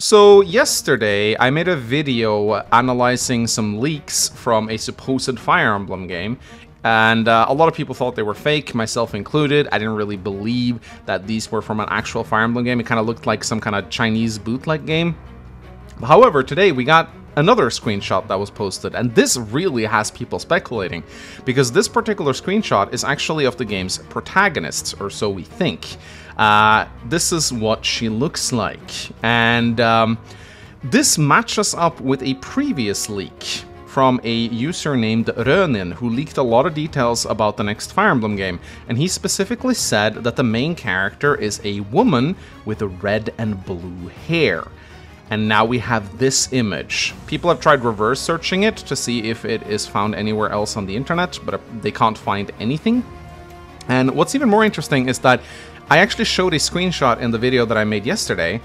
So yesterday I made a video analyzing some leaks from a supposed Fire Emblem game and uh, a lot of people thought they were fake, myself included. I didn't really believe that these were from an actual Fire Emblem game. It kind of looked like some kind of Chinese bootleg game. However, today we got another screenshot that was posted, and this really has people speculating, because this particular screenshot is actually of the game's protagonist, or so we think. Uh, this is what she looks like, and um, this matches up with a previous leak from a user named Rönin who leaked a lot of details about the next Fire Emblem game, and he specifically said that the main character is a woman with red and blue hair. And now we have this image. People have tried reverse searching it to see if it is found anywhere else on the internet, but they can't find anything. And what's even more interesting is that I actually showed a screenshot in the video that I made yesterday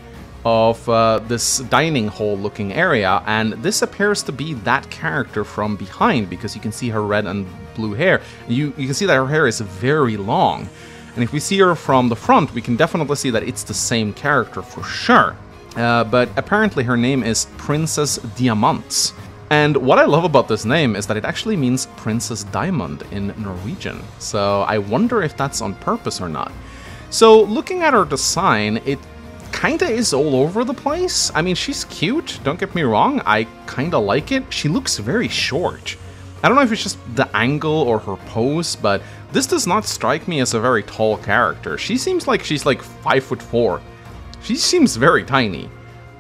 of uh, this dining hall looking area and this appears to be that character from behind because you can see her red and blue hair. You, you can see that her hair is very long. And if we see her from the front, we can definitely see that it's the same character for sure. Uh, but apparently her name is Princess Diamants. And what I love about this name is that it actually means Princess Diamond in Norwegian. So I wonder if that's on purpose or not. So looking at her design, it kinda is all over the place. I mean, she's cute, don't get me wrong, I kinda like it. She looks very short. I don't know if it's just the angle or her pose, but this does not strike me as a very tall character. She seems like she's like 5 foot 4. She seems very tiny.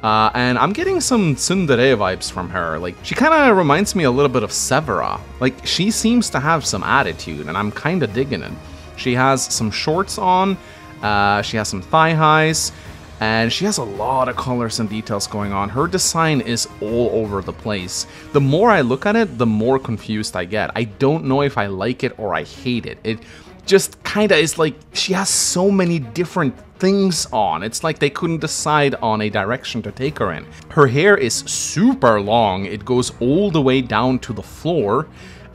Uh, and I'm getting some tsundere vibes from her. Like, she kind of reminds me a little bit of Severa. Like, she seems to have some attitude, and I'm kind of digging it. She has some shorts on, uh, she has some thigh highs, and she has a lot of colors and details going on. Her design is all over the place. The more I look at it, the more confused I get. I don't know if I like it or I hate it. It just kinda is like she has so many different things on. It's like they couldn't decide on a direction to take her in. Her hair is super long. It goes all the way down to the floor.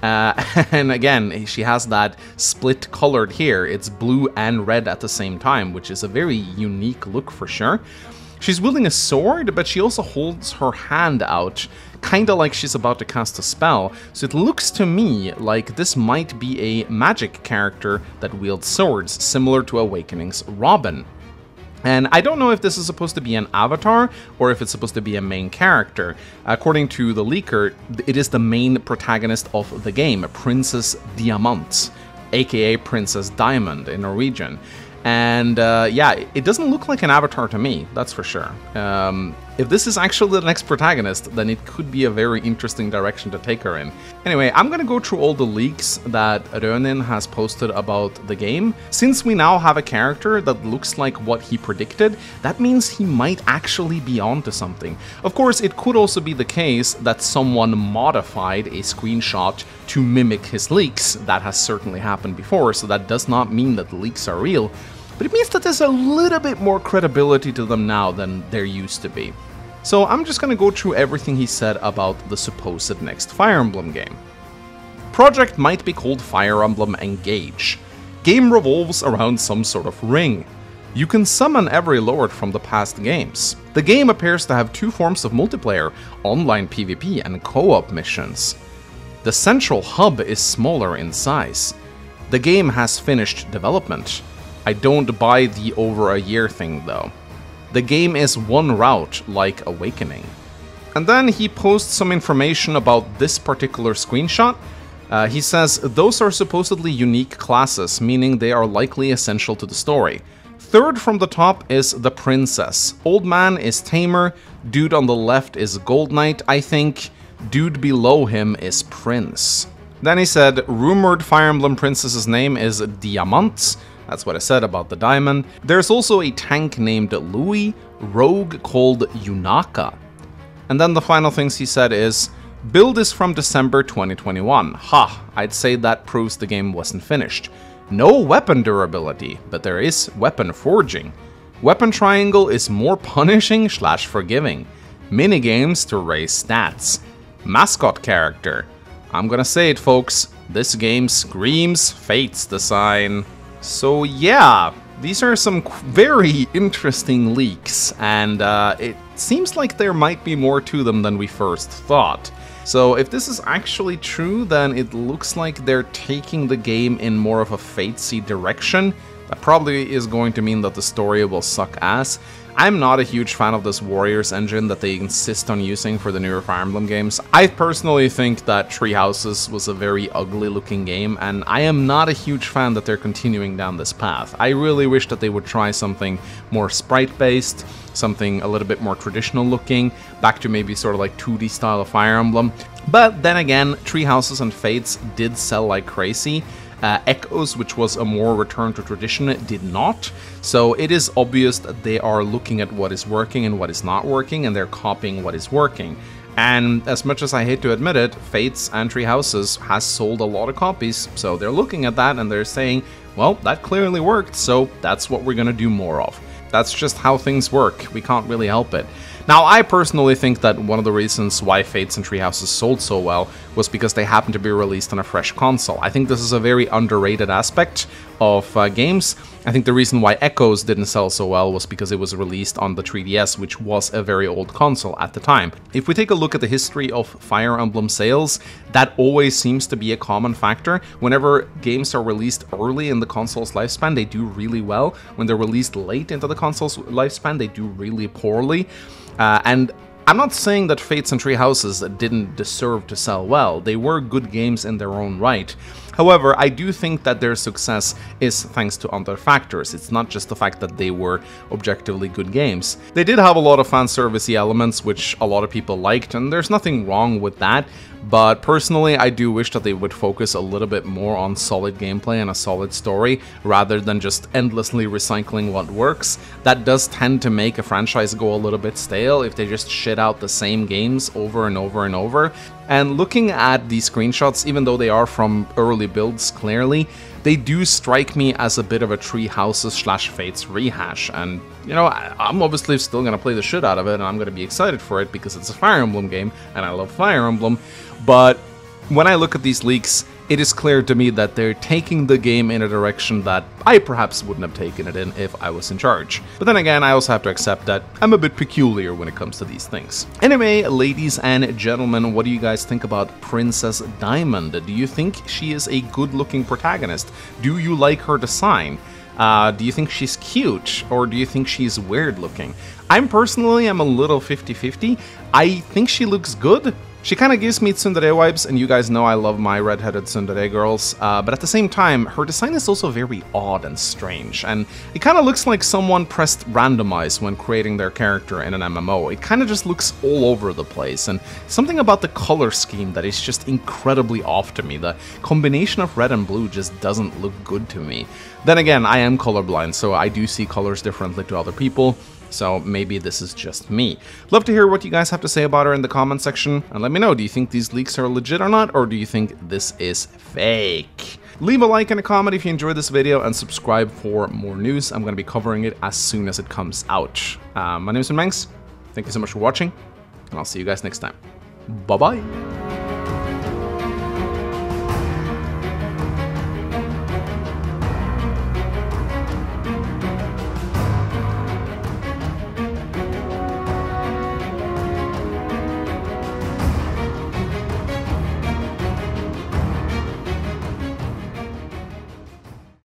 Uh, and again, she has that split colored hair. It's blue and red at the same time, which is a very unique look for sure. She's wielding a sword, but she also holds her hand out, kinda like she's about to cast a spell, so it looks to me like this might be a magic character that wields swords, similar to Awakening's Robin. And I don't know if this is supposed to be an avatar or if it's supposed to be a main character. According to the leaker, it is the main protagonist of the game, Princess Diamant, aka Princess Diamond in Norwegian. And uh, yeah, it doesn't look like an avatar to me, that's for sure. Um, if this is actually the next protagonist, then it could be a very interesting direction to take her in. Anyway, I'm gonna go through all the leaks that Rönin has posted about the game. Since we now have a character that looks like what he predicted, that means he might actually be onto something. Of course, it could also be the case that someone modified a screenshot to mimic his leaks. That has certainly happened before, so that does not mean that the leaks are real but it means that there's a little bit more credibility to them now than there used to be. So I'm just gonna go through everything he said about the supposed next Fire Emblem game. Project might be called Fire Emblem Engage. Game revolves around some sort of ring. You can summon every lord from the past games. The game appears to have two forms of multiplayer, online PvP and co-op missions. The central hub is smaller in size. The game has finished development. I don't buy the over a year thing though. The game is one route, like Awakening. And then he posts some information about this particular screenshot. Uh, he says, those are supposedly unique classes, meaning they are likely essential to the story. Third from the top is the princess. Old man is Tamer, dude on the left is Gold Knight, I think. Dude below him is Prince. Then he said, rumored Fire Emblem princess's name is Diamant. That's what I said about the diamond. There's also a tank named Louis, rogue called Yunaka. And then the final things he said is, Build is from December 2021. Ha, I'd say that proves the game wasn't finished. No weapon durability, but there is weapon forging. Weapon triangle is more punishing slash forgiving. Minigames to raise stats. Mascot character. I'm gonna say it folks, this game screams Fates design. So yeah, these are some very interesting leaks, and uh, it seems like there might be more to them than we first thought. So if this is actually true, then it looks like they're taking the game in more of a Fatesy direction. That probably is going to mean that the story will suck ass. I'm not a huge fan of this Warriors engine that they insist on using for the newer Fire Emblem games. I personally think that Three Houses was a very ugly looking game, and I am not a huge fan that they're continuing down this path. I really wish that they would try something more sprite based, something a little bit more traditional looking, back to maybe sort of like 2D style of Fire Emblem. But then again, Three Houses and Fates did sell like crazy, uh, Echoes, which was a more return to tradition, did not. So it is obvious that they are looking at what is working and what is not working, and they're copying what is working. And as much as I hate to admit it, Fates and Three Houses has sold a lot of copies, so they're looking at that and they're saying, well, that clearly worked, so that's what we're gonna do more of. That's just how things work, we can't really help it. Now, I personally think that one of the reasons why Fates and Three Houses sold so well was because they happened to be released on a fresh console. I think this is a very underrated aspect of uh, games. I think the reason why Echoes didn't sell so well was because it was released on the 3DS, which was a very old console at the time. If we take a look at the history of Fire Emblem sales, that always seems to be a common factor. Whenever games are released early in the console's lifespan, they do really well. When they're released late into the console's lifespan, they do really poorly. Uh, and I'm not saying that Fates and Three Houses didn't deserve to sell well, they were good games in their own right. However, I do think that their success is thanks to other factors. It's not just the fact that they were objectively good games. They did have a lot of fan servicey elements, which a lot of people liked, and there's nothing wrong with that. But personally, I do wish that they would focus a little bit more on solid gameplay and a solid story, rather than just endlessly recycling what works. That does tend to make a franchise go a little bit stale if they just shit out the same games over and over and over. And looking at these screenshots, even though they are from early builds clearly, they do strike me as a bit of a Three Houses slash Fates rehash. And, you know, I'm obviously still going to play the shit out of it, and I'm going to be excited for it because it's a Fire Emblem game, and I love Fire Emblem. But when I look at these leaks, it is clear to me that they're taking the game in a direction that I perhaps wouldn't have taken it in if I was in charge. But then again, I also have to accept that I'm a bit peculiar when it comes to these things. Anyway, ladies and gentlemen, what do you guys think about Princess Diamond? Do you think she is a good looking protagonist? Do you like her design? Uh, do you think she's cute or do you think she's weird looking? I'm personally, I'm a little 50-50. I think she looks good, she kind of gives me tsundere vibes, and you guys know I love my redheaded tsundere girls, uh, but at the same time, her design is also very odd and strange, and it kind of looks like someone pressed randomize when creating their character in an MMO. It kind of just looks all over the place, and something about the color scheme that is just incredibly off to me. The combination of red and blue just doesn't look good to me. Then again, I am colorblind, so I do see colors differently to other people. So maybe this is just me. Love to hear what you guys have to say about her in the comment section, and let me know, do you think these leaks are legit or not, or do you think this is fake? Leave a like and a comment if you enjoyed this video, and subscribe for more news. I'm going to be covering it as soon as it comes out. Uh, my name is Mangs. Thank you so much for watching, and I'll see you guys next time. Bye-bye.